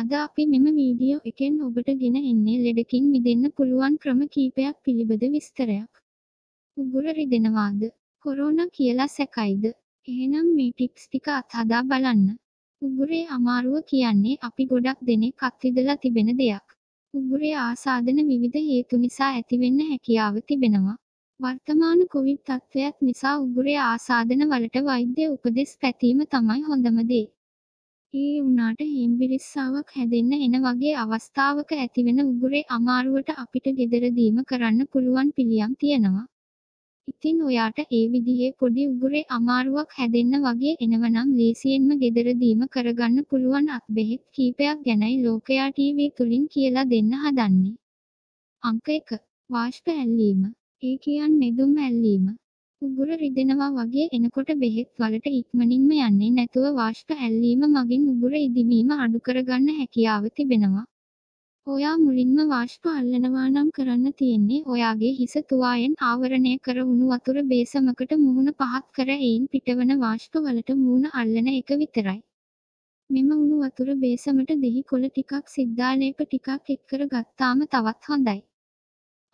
අද අපි මෙම වීඩියෝ එකෙන් ඔබට ගෙන එන්නේ ලෙඩකින් මිදෙන්න පුළුවන් ක්‍රම කීපයක් පිළිබඳ විස්තරයක්. උගුර රිදෙනවාද? කොරෝනා කියලා සැකයිද? එහෙනම් මේ ටිප්ස් ටික අත්හදා බලන්න. උගුරේ අමාරුව කියන්නේ අපි ගොඩක් දෙනෙක් අත්විඳලා තිබෙන දෙයක්. උගුරේ ආසාදන විවිධ හේතු නිසා ඇතිවෙන්න හැකියාව තිබෙනවා. වර්තමාන කොවිඩ් තත්ත්වයක් නිසා උගුරේ ආසාදන වලට වෛද්‍ය උපදෙස් පැතීම තමයි හොඳම දේ. ඒ වුණාට හෙම්බිරිස්සාවක් හැදෙන්න එන වගේ අවස්ථාවක ඇතිවෙන උගුරේ අමාරුවට අපිට ගෙදරදීම කරන්න පුළුවන් පිළියම් තියෙනවා. ඉතින් ඔයාට ඒ විදිහේ පොඩි උගුරේ අමාරුවක් හැදෙන්න වගේ එනවනම් ලේසියෙන්ම ගෙදරදීම කරගන්න පුළුවන් අත්බෙහෙත් කීපයක් ගැනයි ලෝකයා ටීවී තුලින් කියලා දෙන්න හදන්නේ. අංක 1. වාෂ්ප ඇල්ලීම. ඒ කියන්නේ දුම් ඇල්ලීම. උගුර රිදෙනවා වගේ එනකොට බෙහෙත් වලට ඉක්මනින්ම යන්නේ නැතුව වාෂ්ප ඇල්ලීම මගින් උගුර ඉදිමීම අඩු කරගන්න හැකියාව තිබෙනවා. ඔයා මුලින්ම වාෂ්ප අල්ලනවා නම් කරන්න තියෙන්නේ ඔයාගේ හිස තුවායෙන් ආවරණය කර උණු වතුර බේසමකට මුහුණ පහත් කර එයින් පිටවන වාෂ්ප වලට මුහුණ අල්ලන එක විතරයි. මෙම උණු වතුර බේසමට දෙහි කොළ ටිකක් සිද්ධාලේප ටිකක් එක් කර ගත්තාම තවත් හොඳයි.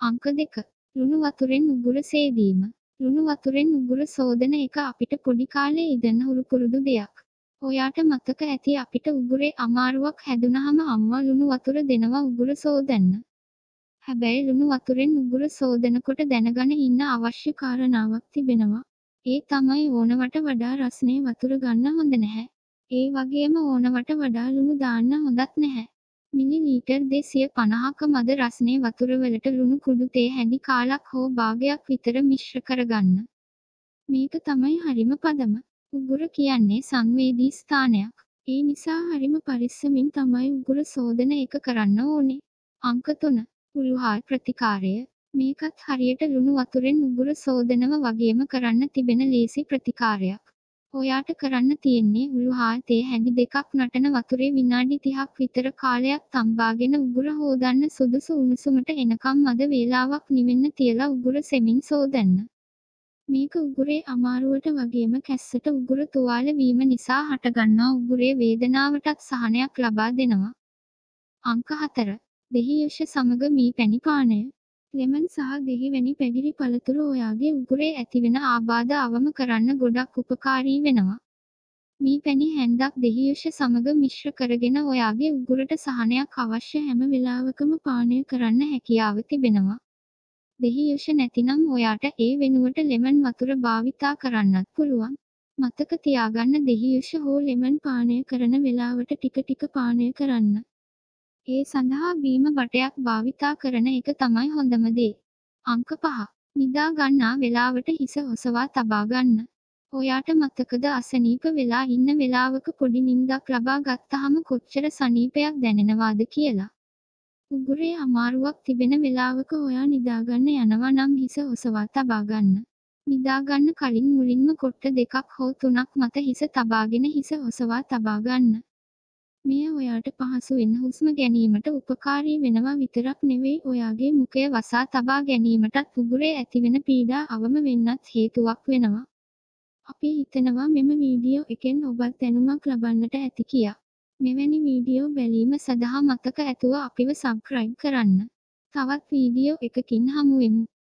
අංක 2. ලුණු වතුරෙන් උගුර සේදීම ලුණු වතුරෙන් උගුර සෝදන එක අපිට පොඩි කාලේ ඉඳන් හුරු පුරුදු දෙයක්. ඔයාට මතක ඇති අපිට උගුරේ අමාරුවක් හැදුනහම අම්මා ලුණු වතුර දෙනවා උගුර සෝදන්න. හැබැයි ලුණු වතුරෙන් උගුර සෝදනකොට දැනගෙන ඉන්න අවශ්‍ය කාරණාවක් තිබෙනවා. ඒ තමයි ඕනවට වඩා රස්නේ වතුර ගන්න හොඳ නැහැ. ඒ වගේම ඕනවට වඩා ලුණු දාන්න හොඳත් නැහැ. මිලිලීටර් දෙසිය පණහක මද රස්නේ වතුරවලට ලුණු කුඩු තේ හැඳි කාලක් හෝ භාගයක් විතර මිශ්‍ර කරගන්න. මේක තමයි හරිම පදම. උගුර කියන්නේ සංවේදී ස්ථානයක්. ඒ නිසා හරිම පරිස්සමින් තමයි උගුර සෝදන එක කරන්න ඕනේ. අංක 3. උළුහාල් ප්‍රතිකාරය. මේකත් හරියට ලුණු වතුරෙන් උගුර සෝදනව වගේම කරන්න තිබෙන ලේසි ප්‍රතිකාරයක්. ඔයාට කරන්න තියෙන්නේ උළුහාල් තේ හැඳි දෙකක් නටන වතුරේ විනාඩි 30ක් විතර කාලයක් තම්බාගෙන උගුර හොදන්න සුදුසු උණුසුමට එනකම් මද වේලාවක් නිවෙන්න තියලා උගුර සෙමින් සෝදන්න. මේක උගුරේ අමාරුවට වගේම කැස්සට උගුර තුවාල වීම නිසා හටගන්නා උගුරේ වේදනාවටත් සහනයක් ලබා දෙනවා. අංක 4. දෙහියොෂ සමග මී පැණි පානය ලෙමන් සහ දෙහි වැනි පැදිරි පළතුරු ඔයාගේ උගුරේ ඇතිවෙන ආබාධ අවම කරන්න ගොඩක් උපකාරී වෙනවා. මී පැණි හැන්දක් දෙහියුෂ සමග මිශ්‍ර කරගෙන ඔයාගේ උගුරට සහනයක් අවශ්‍ය හැම වෙලාවකම පානය කරන්න හැකියාව තිබෙනවා. දෙහියුෂ නැතිනම් ඔයාට ඒ වෙනුවට ලෙමන් වතුර භාවිතා කරන්නත් පුළුවන්. මතක තියාගන්න දෙහියුෂ හෝ ලෙමන් පානය කරන වෙලාවට ටික ටික පානය කරන්න. ඒ සඳහා බීම බටයක් භාවිතා කරන එක තමයි හොඳම දේ. අංක 5. නිදා ගන්නා වෙලාවට හිස ඔසවා තබා ගන්න. ඔයාට මතකද අසනීප වෙලා ඉන්න වෙලාවක පොඩි නිින්දක් ලබා ගත්තාම කොච්චර සනීපයක් දැනෙනවාද කියලා. උගුරේ අමාරුවක් තිබෙන වෙලාවක ඔයා නිදාගන්න යනවා නම් හිස ඔසවා තබා ගන්න. නිදාගන්න කලින් මුලින්ම කොට්ට දෙකක් හෝ තුනක් මත හිස තබාගෙන හිස ඔසවා තබා ගන්න. මෙය ඔයාට පහසුවෙන් හුස්ම ගැනීමට උපකාරී වෙනවා විතරක් නෙවෙයි ඔයාගේ මුඛය වසා තබා ගැනීමටත් උගුරේ ඇතිවෙන පීඩා අවම වෙන්නත් හේතුවක් වෙනවා. අපි හිතනවා මෙම වීඩියෝ එකෙන් ඔබත් දැනුමක් ලබන්නට ඇති කියා. මෙවැනි වීඩියෝ බැලීම සඳහා මතක ඇතුව අපිව සබ්ස්ක්‍රයිබ් කරන්න. තවත් වීඩියෝ එකකින් හමුවෙමු.